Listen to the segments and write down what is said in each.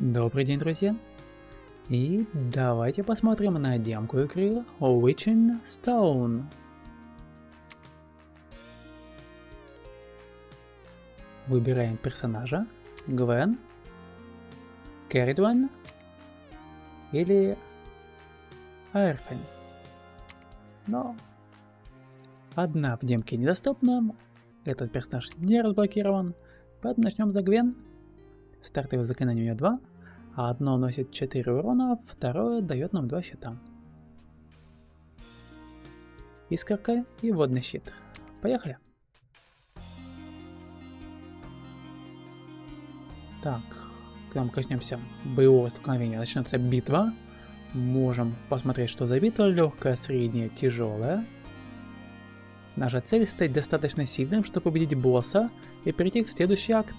Добрый день, друзья! И давайте посмотрим на демку игры Witching Stone. Выбираем персонажа. Гвен, Кэрридван или Айрфен. Но одна в демке недоступна, этот персонаж не разблокирован, поэтому начнем за Гвен. Стартовое заклинание у нее 2, а одно носит 4 урона, второе дает нам 2 щита. Искорка и водный щит. Поехали! Так, к нам коснемся боевого столкновения. Начнется битва. Можем посмотреть, что за битва. Легкая, средняя, тяжелая. Наша цель стать достаточно сильным, чтобы победить босса и перейти в следующий акт.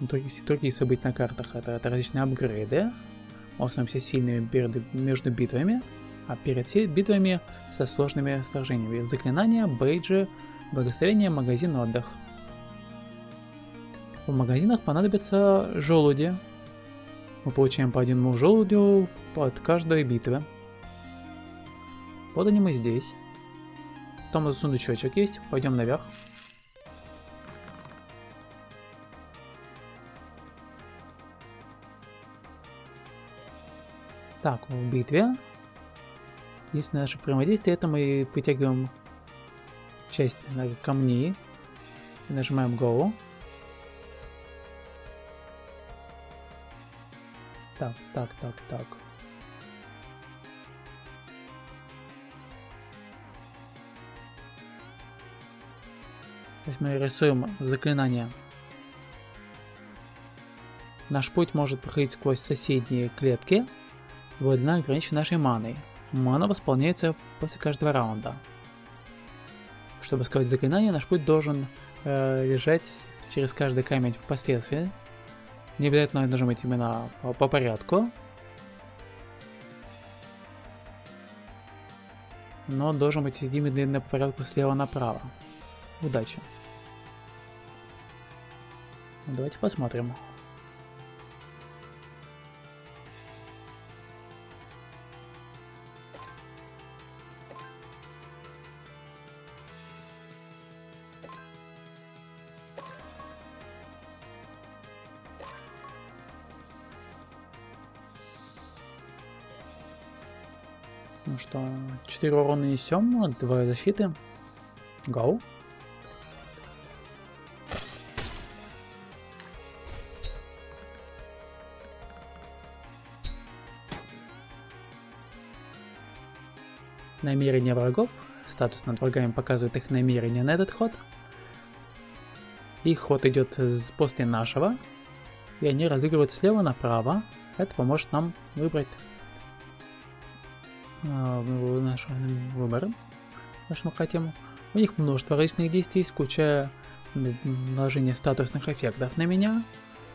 Другие, другие события на картах это, это различные апгрейды. Мы становимся сильными перед, между битвами, а перед битвами со сложными сражениями. Заклинания, бейджи, благословение, магазин, отдых. В магазинах понадобятся желуди. Мы получаем по одному желудю под каждой битвы. Вот они мы здесь. Там сундучочек есть. Пойдем наверх. Так, в битве. Единственное наше взаимодействие, это мы вытягиваем часть камней. И нажимаем Go. Так, так, так, так. То есть мы рисуем заклинание. Наш путь может проходить сквозь соседние клетки. Глубина ограничена нашей маной. Мана восполняется после каждого раунда. Чтобы сказать заклинание, наш путь должен э, лежать через каждый камень впоследствии. Не обязательно нажимать именно по, по порядку. Но должен быть именно по порядку слева направо. Удачи. Давайте посмотрим. Ну что, 4 урона несем, 2 защиты. Гоу. Намерения врагов. Статус над врагами показывает их намерения на этот ход. Их ход идет после нашего. И они разыгрывают слева направо. Это поможет нам выбрать а, наши выборы, нашему хотим. У них множество различных действий, включая наложение статусных эффектов на меня,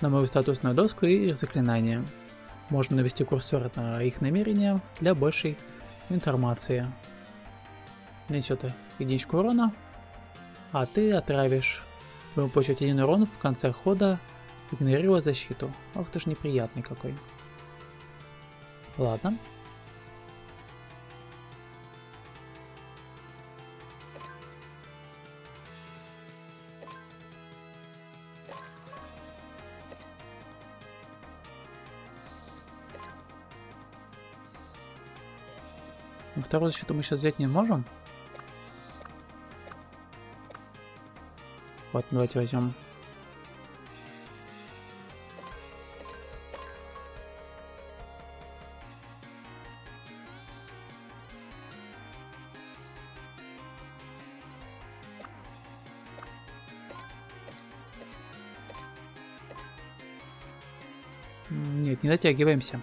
на мою статусную доску и заклинания. Можно навести курсор на их намерения для большей информации. Несет единичку урона, а ты отравишь. Вы получаете один урон в конце хода, игнорируя защиту. Ох ты ж неприятный какой. Ладно. Вторую защиту мы сейчас взять не можем. Вот, давайте возьмем. Нет, не дотягиваемся.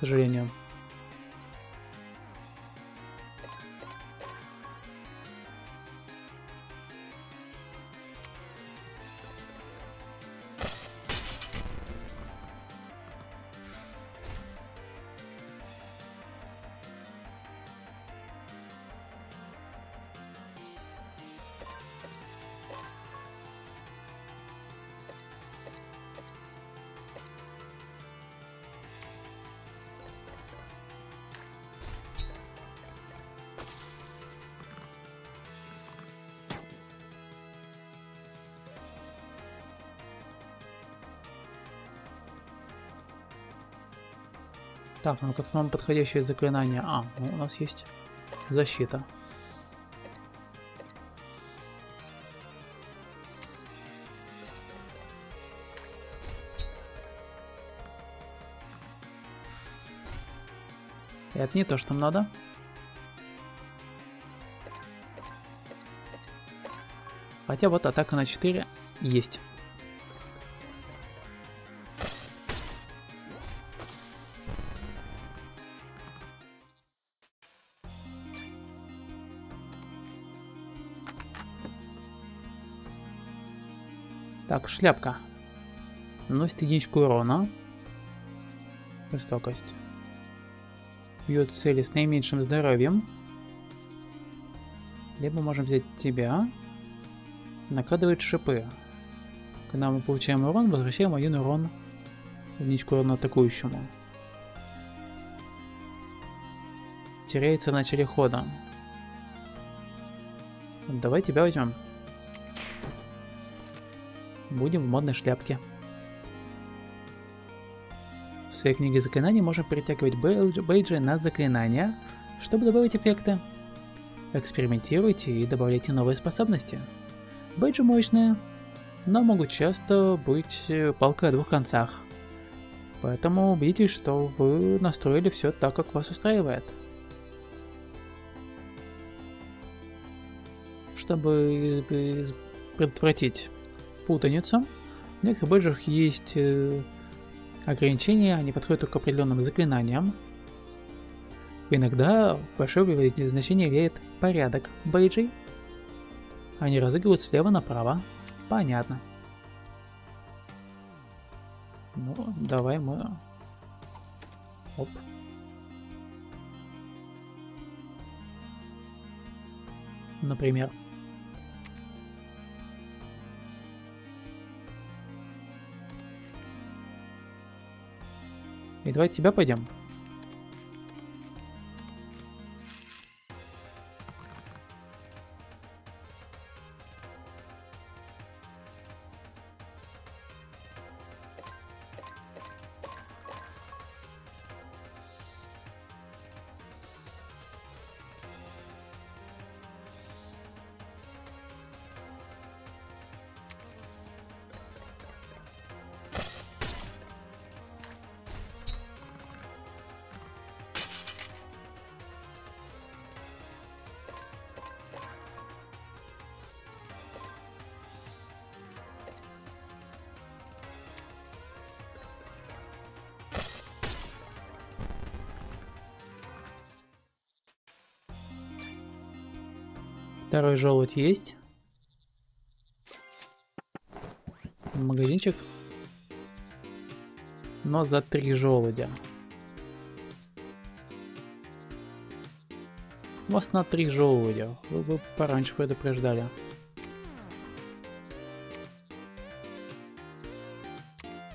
Сожалению. Так, ну как нам подходящее заклинание? А, ну у нас есть защита. Это не то, что нам надо. Хотя вот атака на 4 есть. Так, шляпка. Наносит единичку урона. Жестокость. Бьет цели с наименьшим здоровьем. Либо можем взять тебя. Накладывает шипы. Когда мы получаем урон, возвращаем один урон. Единичку урона атакующему. Теряется в начале хода. Давай тебя возьмем. Будем в модной шляпке. В своей книге заклинаний можем перетягивать бейджи на заклинания, чтобы добавить эффекты. Экспериментируйте и добавляйте новые способности. Бейджи мощные, но могут часто быть э, палкой о двух концах. Поэтому убедитесь, что вы настроили все так, как вас устраивает. Чтобы предотвратить путаницу. В некоторых бейджах есть э, ограничения, они подходят только к определенным заклинаниям. Иногда большое значение влияет порядок бейджей. Они разыгрывают слева направо. Понятно. Ну, давай мы... Оп. Например. И давай тебя пойдем. Второй желудь есть. Магазинчик. Но за три желудя. У вас на три желудя. Вы бы пораньше предупреждали.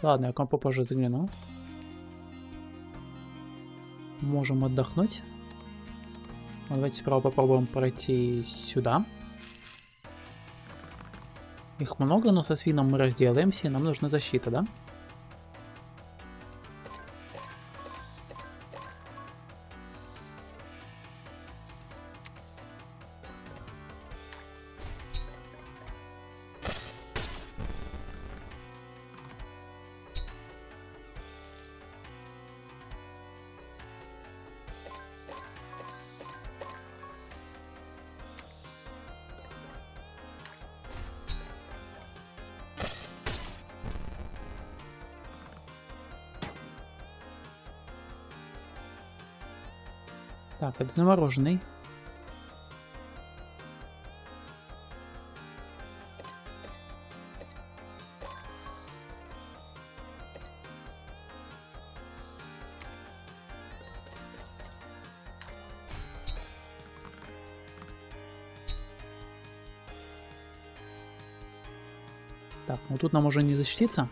Ладно, я к вам попозже загляну. Можем отдохнуть. Давайте справа попробуем пройти сюда. Их много, но со свином мы разделаемся, и нам нужна защита, да? Так, замороженный. Так, ну тут нам уже не защититься.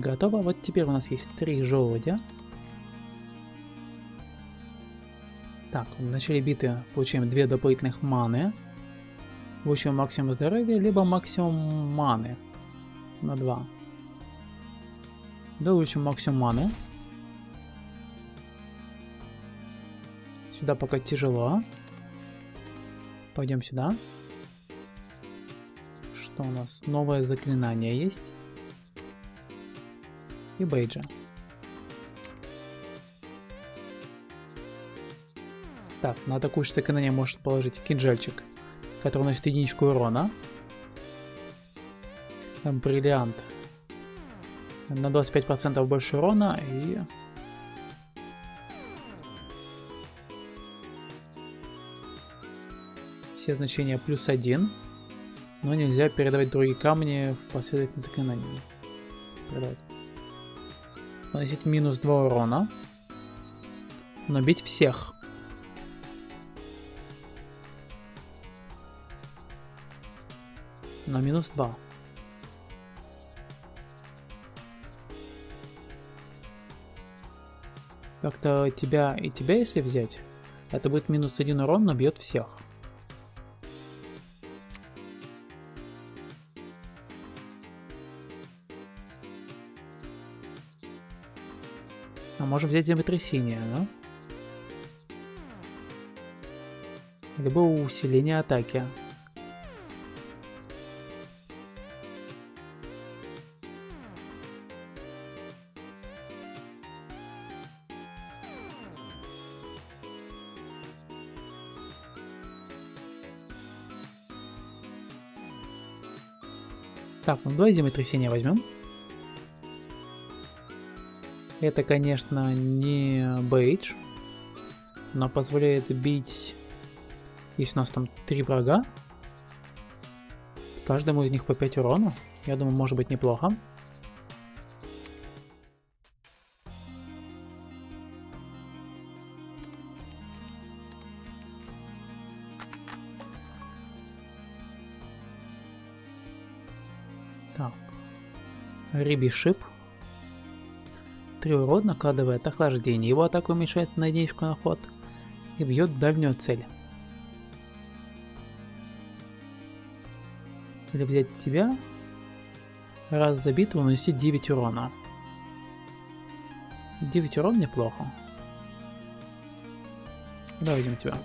Готово. Вот теперь у нас есть три желудя. Так, в начале битвы получаем две дополнительных маны. Получим максимум здоровья, либо максимум маны. На 2. Доучим максимум маны. Сюда пока тяжело. Пойдем сюда. Что у нас? Новое заклинание есть. И бейджа. Так, на атакующее заклинание может положить кинжальчик, который носит единичку урона. Бриллиант. На 25% больше урона и... Все значения плюс один. Но нельзя передавать другие камни в последовательность заклинаний. Передавать. Наносить минус 2 урона. Но бить всех. На минус 2. Как-то тебя и тебя, если взять, это будет минус один урон, но бьет всех. Можем взять землетрясение, да? Либо усиление атаки. Так, ну давай землетрясение возьмем. Это, конечно, не бейдж, но позволяет бить, если у нас там три врага, каждому из них по 5 урона. Я думаю, может быть неплохо. Рыбий шип. Три урон накладывает охлаждение. Его атака уменьшается на единичку на ход и бьет дальнюю цель. Или взять тебя. Раз за битву нанести 9 урона. 9 урон неплохо. Давай возьмем тебя.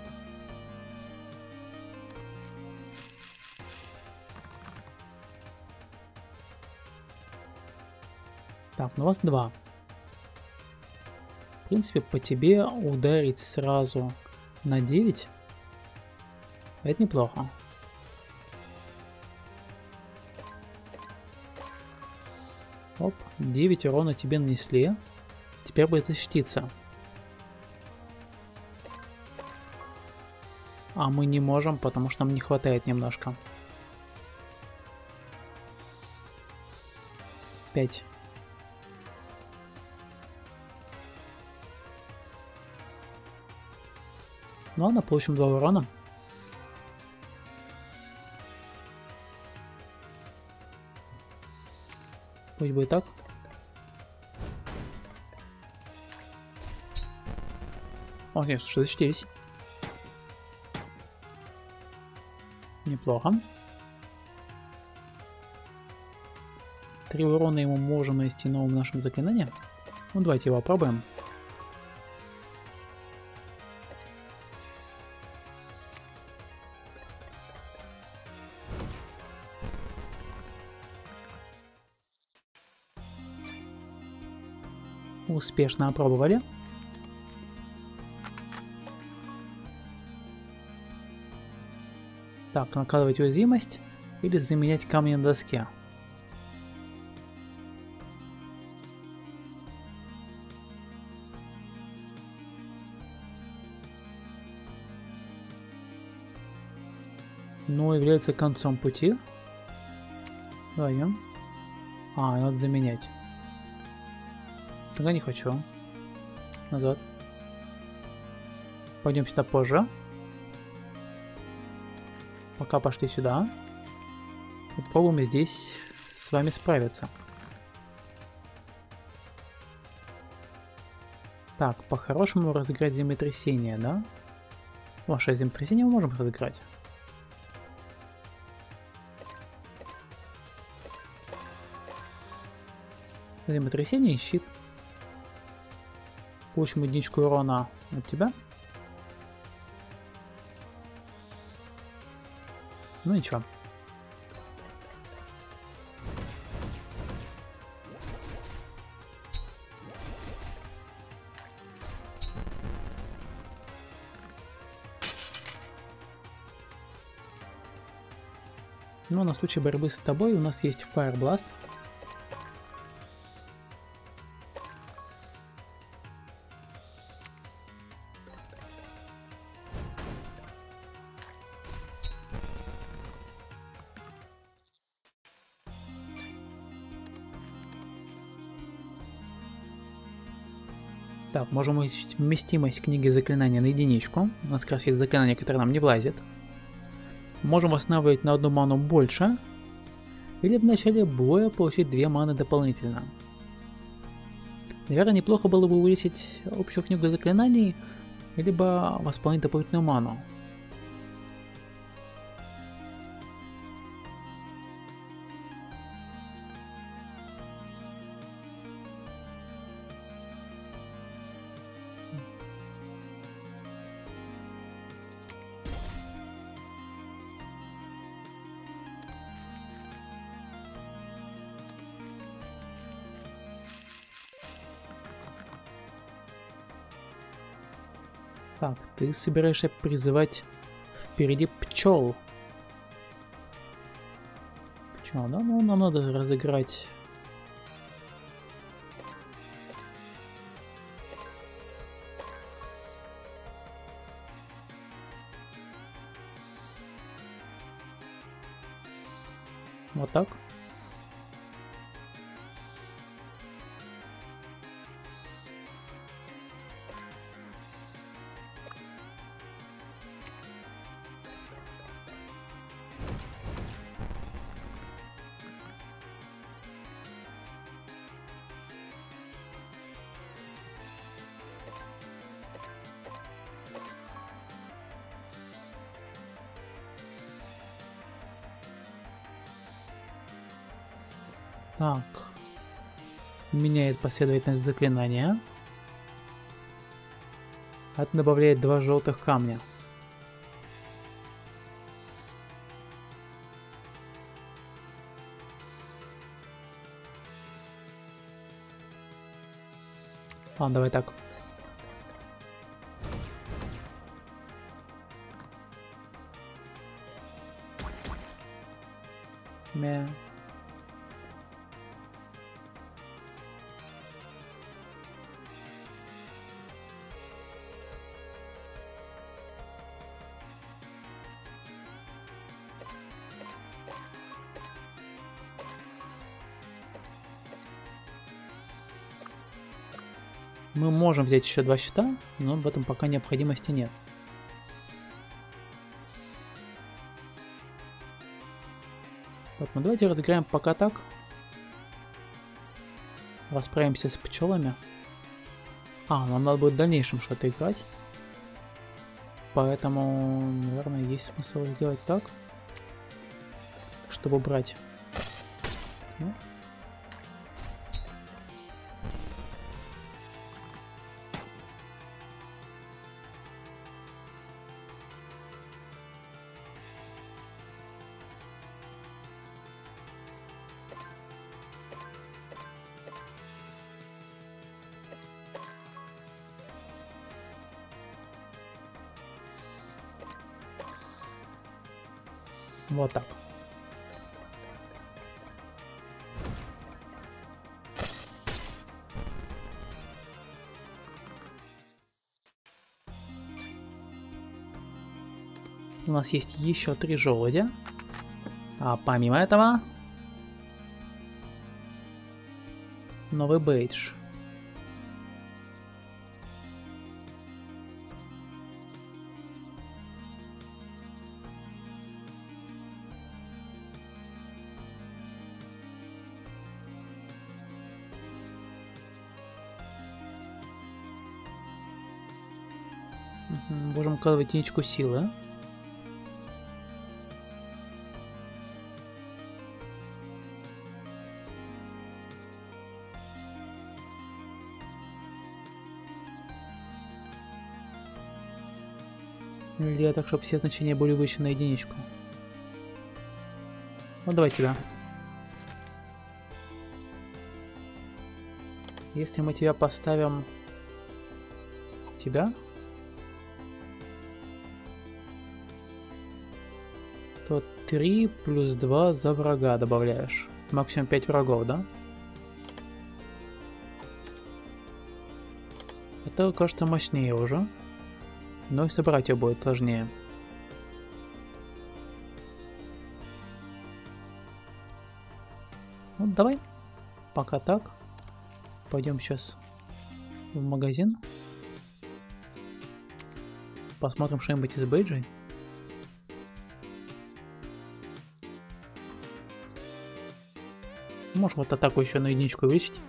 Так, ну вас два. В принципе, по тебе ударить сразу на 9 это неплохо. Оп, 9 урона тебе нанесли. Теперь будет защититься. А мы не можем, потому что нам не хватает немножко. 5. Ну ладно, получим 2 урона. Пусть будет так. О, нет, что защитились. Неплохо. Три урона ему можем нанести новым нашим заклинанием. Ну, давайте его попробуем. Успешно опробовали. Так, накладывать уязвимость или заменять камни на доске. Но является концом пути. Даем. А, надо заменять. Тогда не хочу. Назад. Пойдем сюда позже. Пока пошли сюда. И пробуем здесь с вами справиться. Так, по-хорошему разыграть землетрясение, да? Ваше землетрясение мы можем разыграть. Землетрясение и щит. Получим единичку урона от тебя. Ну ничего. Но на случай борьбы с тобой у нас есть Fire Blast. Можем увеличить вместимость книги заклинания на единичку. У нас как раз есть заклинание, которое нам не влазит. Можем восстанавливать на одну ману больше. Или в начале боя получить две маны дополнительно. Наверное, неплохо было бы увеличить общую книгу заклинаний, либо восполнить дополнительную ману. Ты собираешься призывать впереди пчел. Пчел, да? Ну, нам надо разыграть... Вот. Так. Меняет последовательность заклинания. Это добавляет два желтых камня. Ладно, давай так. Мы можем взять еще два щита, но в этом пока необходимости нет. Поэтому давайте разыграем пока так. Расправимся с пчелами. А, нам надо будет в дальнейшем что-то играть. Поэтому, наверное, есть смысл сделать так. Чтобы брать. Ну. Нас есть еще три желудя. А помимо этого... Новый бейдж. Можем укладывать единичку силы. Или так, чтобы все значения были выше на единичку. Ну, давай тебя. Если мы тебя поставим... Тебя? То 3 плюс 2 за врага добавляешь. Максимум 5 врагов, да? Это кажется мощнее уже. Но и собрать ее будет сложнее. Ну, давай. Пока так. Пойдем сейчас в магазин. Посмотрим что-нибудь из бейджей. Можем вот атаку еще на единичку увеличить.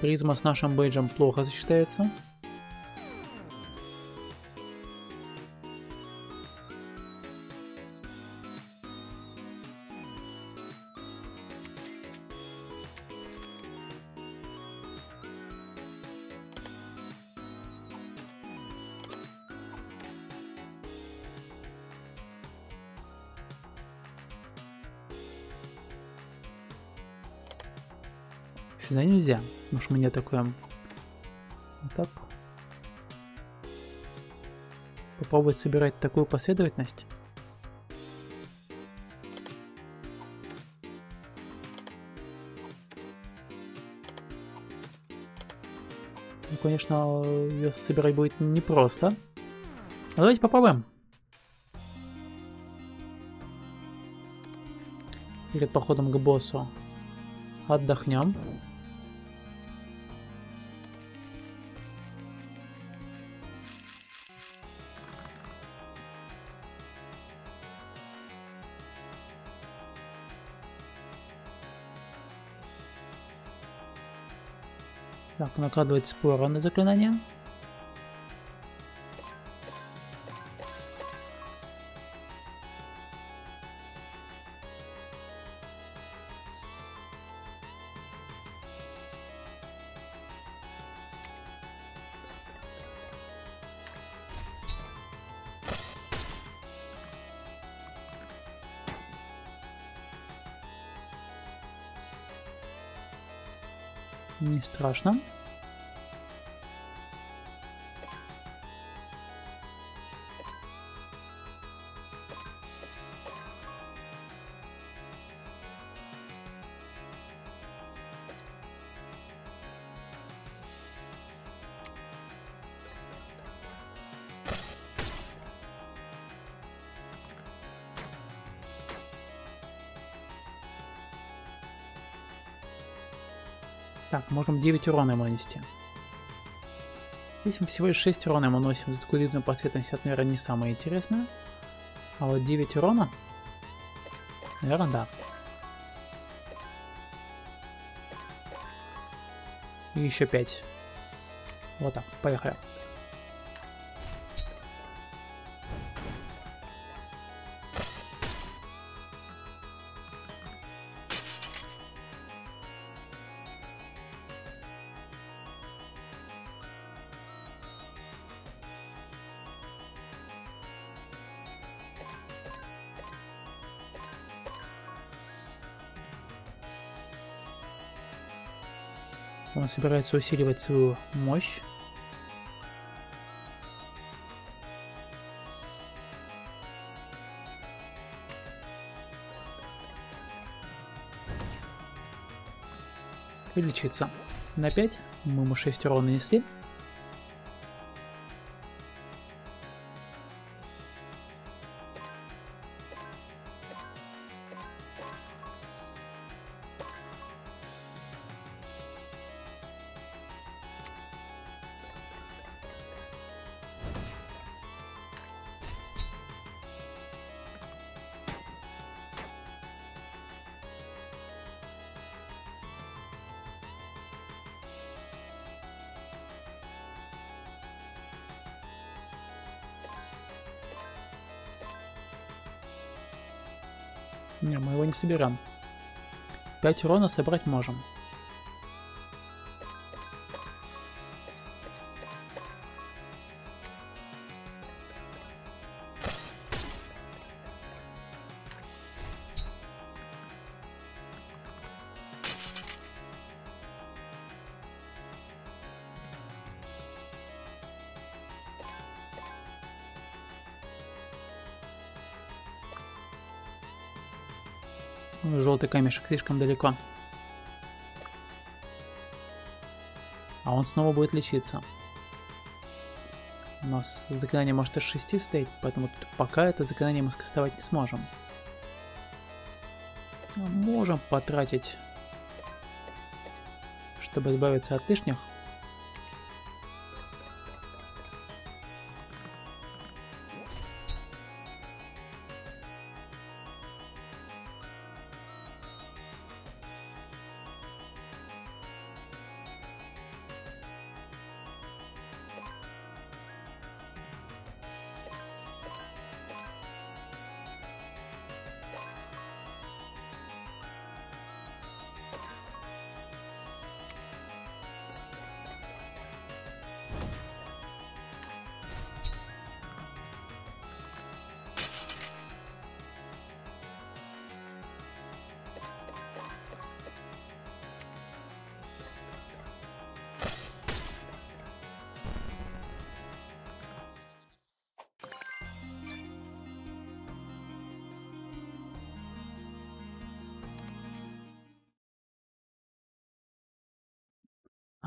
Призма с нашим бейджем плохо сочетается. Сюда нельзя, потому что мы не атакуем. Вот так. Попробовать собирать такую последовательность. Ну, конечно, ее собирать будет непросто. Но давайте попробуем. Перед походом к боссу отдохнем. Накладывать спора на заклинание. Не страшно. Так, можем 9 урона ему нанести. Здесь мы всего лишь 6 урона ему носим. За такую длинную последовательность это, наверное, не самое интересное. А вот 9 урона? Наверное, да. И еще 5. Вот так, поехали. Он собирается усиливать свою мощь. И лечиться. На 5 мы ему 6 урона нанесли. Не, мы его не собираем. 5 урона собрать можем. Желтый камешек слишком далеко. А он снова будет лечиться. У нас заклинание может из 6 стоять, поэтому пока это заклинание мы скастовать не сможем. Можем потратить, чтобы избавиться от лишних.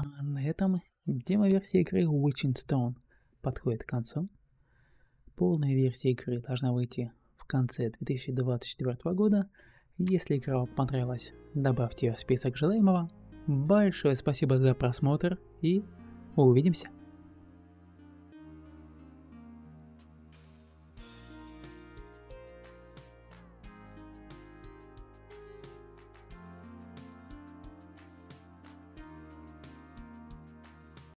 А на этом демо-версия игры Witching Stone подходит к концу. Полная версия игры должна выйти в конце 2024 года. Если игра вам понравилась, добавьте ее в список желаемого. Большое спасибо за просмотр и увидимся!